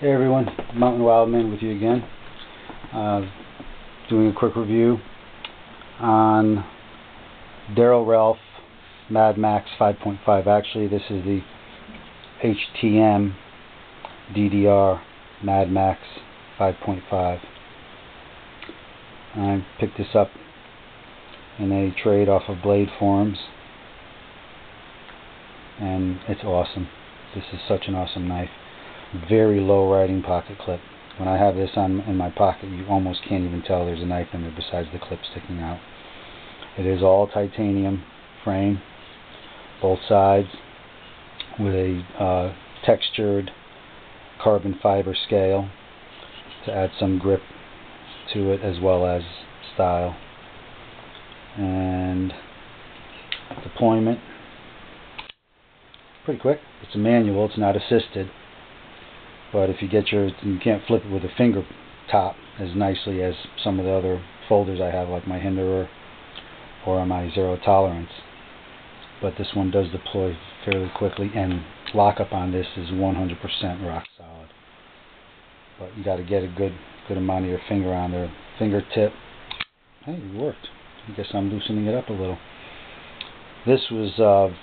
Hey everyone, Mountain Wildman with you again. Uh, doing a quick review on Darrel Ralph Madd Maxx 5.5. Actually, this is the HTM DDR Madd Maxx 5.5. I picked this up in a trade off of Blade Forums, and it's awesome. This is such an awesome knife very low riding pocket clip. When I have this on in my pocket, you almost can't even tell there's a knife in there besides the clip sticking out. It is all titanium frame, both sides, with a uh, textured carbon fiber scale to add some grip to it as well as style. And deployment, pretty quick. It's a manual, it's not assisted. But if you get your, you can't flip it with a finger top as nicely as some of the other folders I have, like my Hinderer or my Zero Tolerance. But this one does deploy fairly quickly, and lockup on this is 100% rock solid. But you got to get a good, good amount of your finger on there. Fingertip. Hey, it worked. I guess I'm loosening it up a little. This was, uh,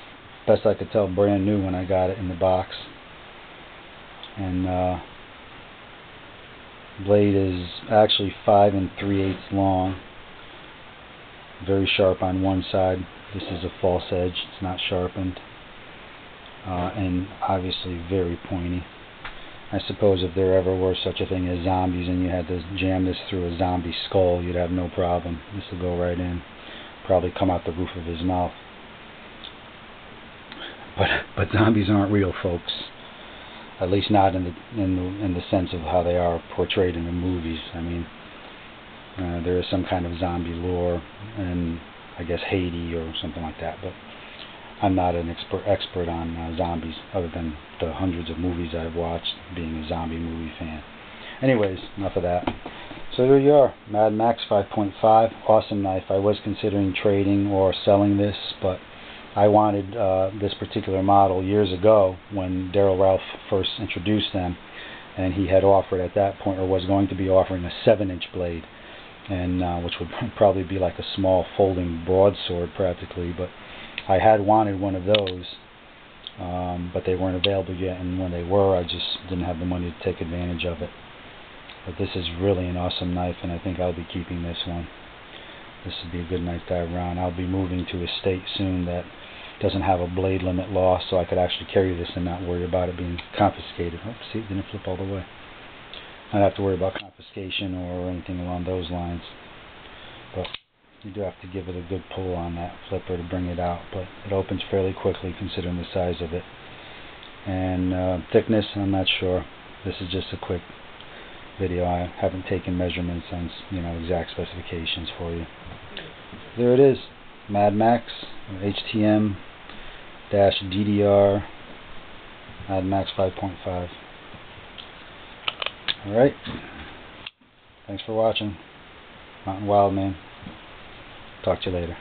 best I could tell, brand new when I got it in the box and uh, blade is actually five and three eighths long. Very sharp on one side. This is a false edge. It's not sharpened. Uh, and obviously very pointy. I suppose if there ever were such a thing as zombies and you had to jam this through a zombie skull you'd have no problem. This will go right in. Probably come out the roof of his mouth. But but zombies aren't real folks at least not in the in the in the sense of how they are portrayed in the movies. I mean, uh, there is some kind of zombie lore, and I guess Haiti or something like that. But I'm not an expert expert on uh, zombies, other than the hundreds of movies I've watched, being a zombie movie fan. Anyways, enough of that. So there you are, Madd Maxx 5.5, awesome knife. I was considering trading or selling this, but I wanted uh, this particular model years ago when Darrel Ralph first introduced them, and he had offered at that point, or was going to be offering a seven-inch blade, and uh, which would probably be like a small folding broadsword practically. But I had wanted one of those, um, but they weren't available yet, and when they were, I just didn't have the money to take advantage of it. But this is really an awesome knife, and I think I'll be keeping this one. This would be a good knife to have around. I'll be moving to a state soon that doesn't have a blade limit law, so I could actually carry this and not worry about it being confiscated. Oh, see, it didn't flip all the way. I'd have to worry about confiscation or anything along those lines. But you do have to give it a good pull on that flipper to bring it out. But it opens fairly quickly considering the size of it. And uh, thickness, I'm not sure. This is just a quick video. I haven't taken measurements on you know exact specifications for you. There it is, Madd Maxx HTM dash DDR Madd Maxx 5.5. Alright. Thanks for watching. Mountain Wild Man. Talk to you later.